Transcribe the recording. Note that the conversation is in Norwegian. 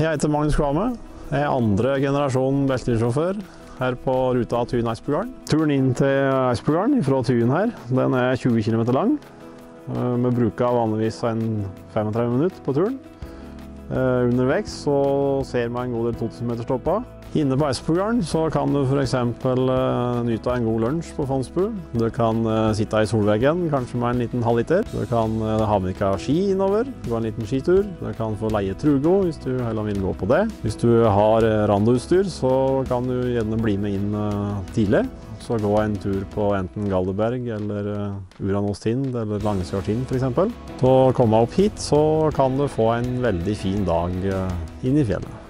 Jeg heter Magnus Kvame. Jeg er andre generasjon beltesjåfør her på ruta Tun Eidsbugarden. Turen inn til Eidsbugarden fra Tun her, den er 20 km lang. Eh, Vi bruker vanligvis en 35 minutter på turen. Eh, Underveis så ser man en god del 2000-meterstopper. Inne på Eidsbugarden så kan du f.eks. nyte av en god lunsj på Fondsbu. Du kan eh, sitte i solveggen, kanskje med en liten halvliter. Du kan eh, ha med deg ski innover, gå en liten skitur. Du kan få leie Trugo hvis du heller vil gå på det. Hvis du har eh, randoutstyr, så kan du gjerne bli med inn eh, tidlig. Så gå en tur på enten Galdeberg eller Uranos Uranås Tind eller Langesjø Tind f.eks. Så komme opp hit, så kan du få en veldig fin dag eh, inn i fjellet.